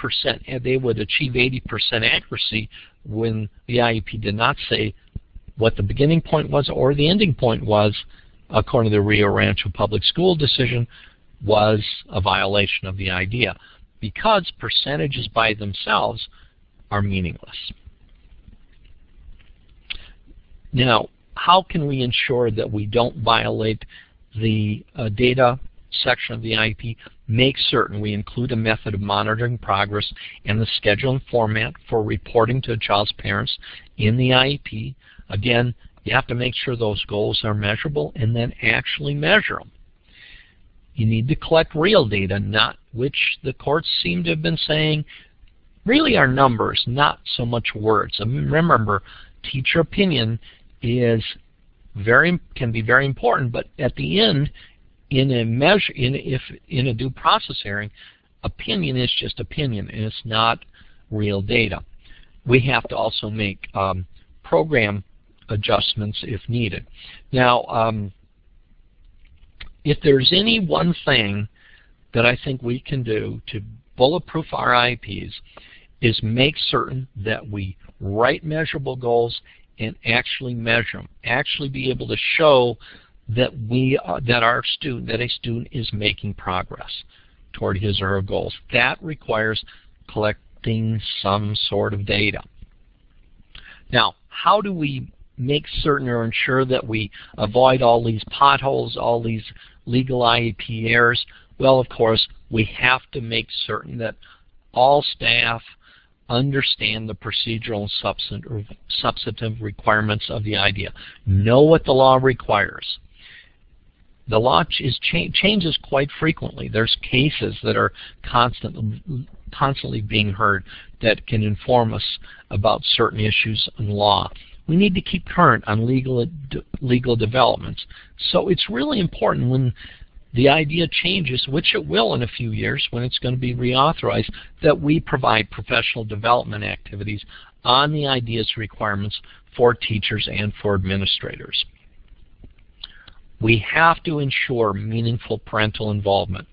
eh, they would achieve 80% accuracy when the IEP did not say what the beginning point was or the ending point was, according to the Rio Rancho Public School decision, was a violation of the IDEA because percentages by themselves are meaningless. Now, how can we ensure that we don't violate the uh, data section of the IEP? Make certain we include a method of monitoring progress and the schedule and format for reporting to a child's parents in the IEP. Again, you have to make sure those goals are measurable and then actually measure them. You need to collect real data, not which the courts seem to have been saying really are numbers, not so much words. I mean, remember, teacher opinion is very can be very important, but at the end, in a measure, in if in a due process hearing, opinion is just opinion, and it's not real data. We have to also make um, program adjustments if needed. Now, um, if there's any one thing that I think we can do to bulletproof our IEPs is make certain that we write measurable goals and actually measure them. Actually be able to show that we uh, that our student that a student is making progress toward his or her goals. That requires collecting some sort of data. Now, how do we make certain or ensure that we avoid all these potholes, all these legal IEP errors? Well, of course, we have to make certain that all staff understand the procedural and substantive requirements of the IDEA. Know what the law requires. The law is cha changes quite frequently. There's cases that are constantly, constantly being heard that can inform us about certain issues in law we need to keep current on legal legal developments. So it's really important when the IDEA changes, which it will in a few years when it's going to be reauthorized, that we provide professional development activities on the IDEA's requirements for teachers and for administrators. We have to ensure meaningful parental involvement.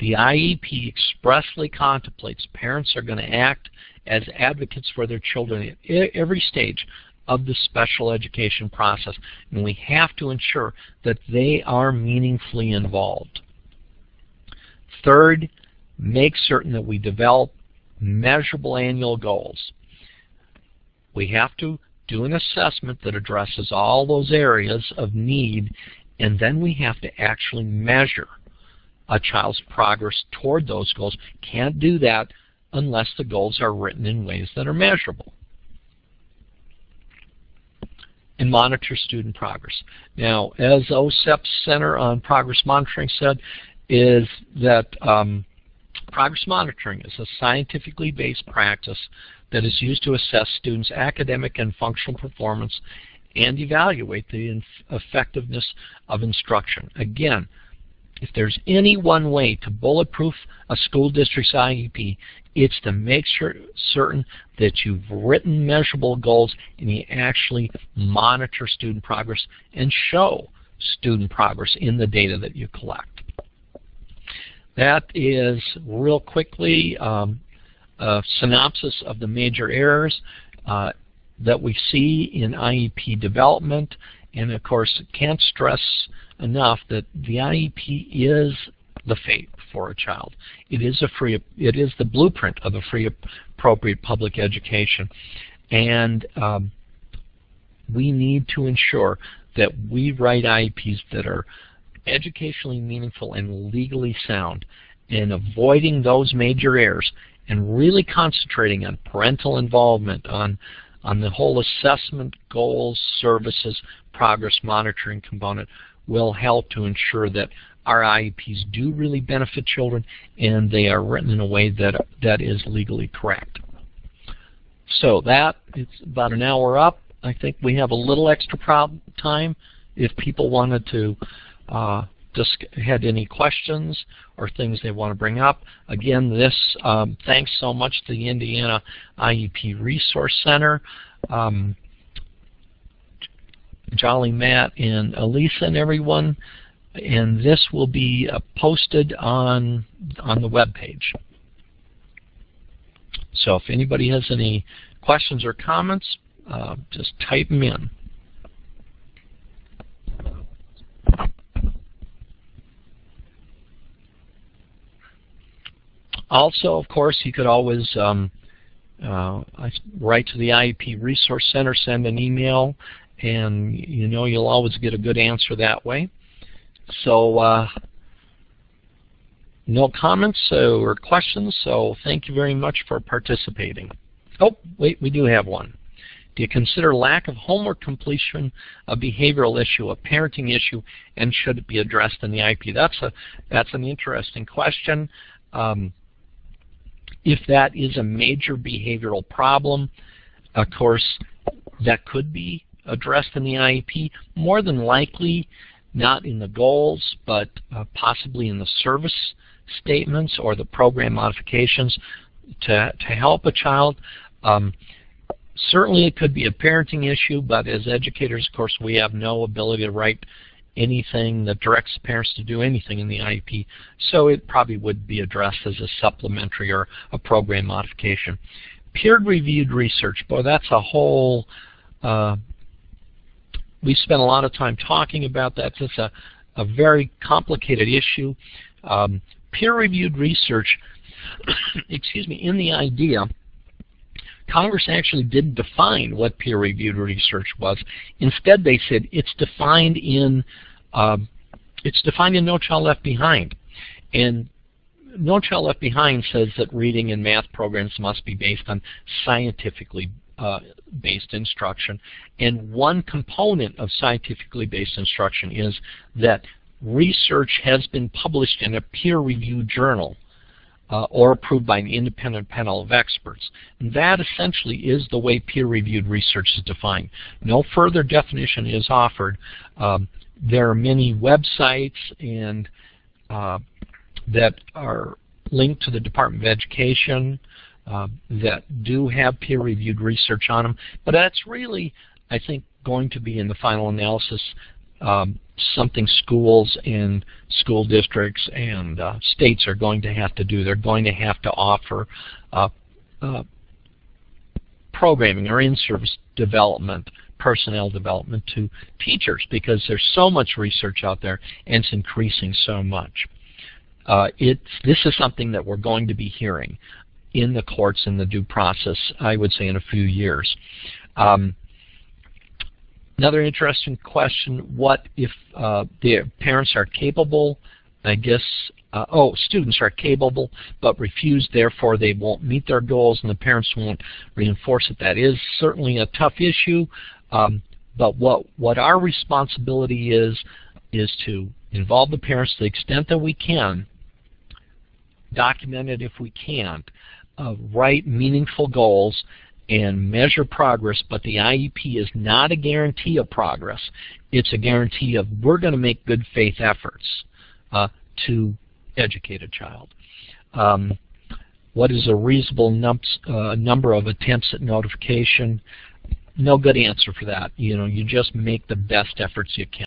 The IEP expressly contemplates parents are going to act as advocates for their children at every stage of the special education process, and we have to ensure that they are meaningfully involved. Third, make certain that we develop measurable annual goals. We have to do an assessment that addresses all those areas of need, and then we have to actually measure a child's progress toward those goals. Can't do that unless the goals are written in ways that are measurable. And monitor student progress. Now, as OSEP's Center on Progress Monitoring said, is that um, progress monitoring is a scientifically based practice that is used to assess students' academic and functional performance and evaluate the effectiveness of instruction. Again, if there's any one way to bulletproof a school district's IEP, it's to make sure certain that you've written measurable goals and you actually monitor student progress and show student progress in the data that you collect. That is real quickly um, a synopsis of the major errors uh, that we see in IEP development. And of course, can't stress enough that the IEP is the fate for a child. It is a free, it is the blueprint of a free, appropriate public education, and um, we need to ensure that we write IEPs that are educationally meaningful and legally sound, and avoiding those major errors and really concentrating on parental involvement, on on the whole assessment, goals, services, progress monitoring component will help to ensure that our IEPs do really benefit children and they are written in a way that that is legally correct. So that it's about an hour up. I think we have a little extra time if people wanted to uh, had any questions or things they want to bring up. Again, this um, thanks so much to the Indiana IEP Resource Center. Um, Jolly Matt and Elisa and everyone, and this will be uh, posted on on the web page. So if anybody has any questions or comments, uh, just type them in. Also, of course, you could always um, uh, write to the IEP Resource Center, send an email, and you know you'll always get a good answer that way. So uh, no comments or questions, so thank you very much for participating. Oh, wait, we do have one. Do you consider lack of homework completion a behavioral issue, a parenting issue, and should it be addressed in the IEP? That's a that's an interesting question. Um, if that is a major behavioral problem, of course, that could be addressed in the IEP. More than likely, not in the goals, but uh, possibly in the service statements or the program modifications to, to help a child. Um, certainly it could be a parenting issue, but as educators, of course, we have no ability to write anything that directs parents to do anything in the IEP. So it probably would be addressed as a supplementary or a program modification. Peer-reviewed research, boy, that's a whole, uh, we spent a lot of time talking about that. It's a, a very complicated issue. Um, peer-reviewed research, excuse me, in the IDEA Congress actually didn't define what peer-reviewed research was. Instead, they said it's defined in uh, it's defined in No Child Left Behind, and No Child Left Behind says that reading and math programs must be based on scientifically uh, based instruction, and one component of scientifically based instruction is that research has been published in a peer-reviewed journal uh, or approved by an independent panel of experts. And that essentially is the way peer-reviewed research is defined. No further definition is offered. Um, there are many websites and uh, that are linked to the Department of Education uh, that do have peer-reviewed research on them, but that's really, I think, going to be in the final analysis um, something schools and school districts and uh, states are going to have to do. They're going to have to offer uh, uh, programming or in-service development, personnel development to teachers because there's so much research out there and it's increasing so much. Uh, it's, this is something that we're going to be hearing in the courts in the due process, I would say in a few years. Um, another interesting question, what if uh, the parents are capable, I guess, uh, oh, students are capable but refuse, therefore they won't meet their goals and the parents won't reinforce it. That is certainly a tough issue, um, but what, what our responsibility is, is to involve the parents to the extent that we can, document it if we can, uh, write meaningful goals, and measure progress, but the IEP is not a guarantee of progress. It's a guarantee of we're going to make good faith efforts uh, to educate a child. Um, what is a reasonable num- uh, number of attempts at notification? No good answer for that. You know, you just make the best efforts you can.